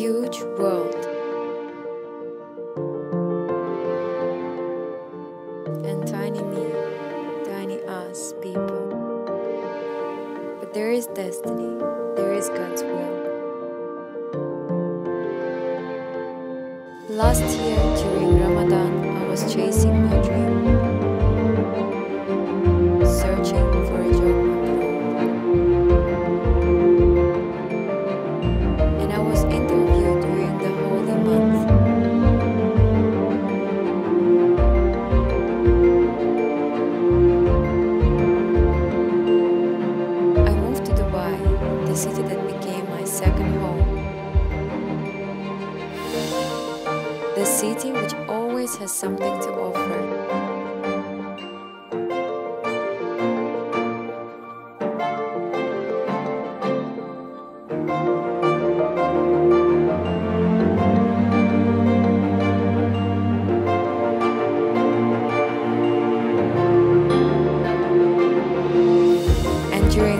huge world. And tiny me, tiny us people. But there is destiny, there is God's will. Last year during Ramadan, I was chasing my dream. City that became my second home. The city which always has something to offer.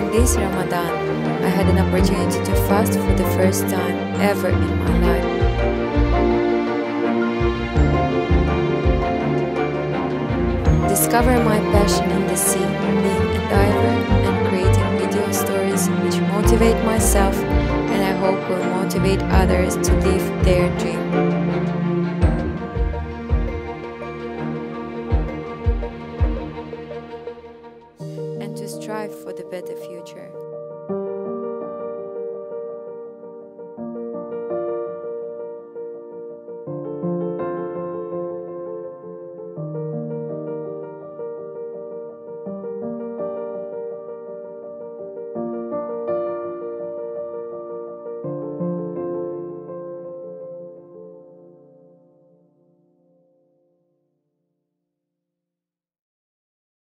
During this Ramadan, I had an opportunity to fast for the first time ever in my life. Discover my passion in the sea, being a diver and creating video stories which motivate myself and I hope will motivate others to live their dream. for the better future.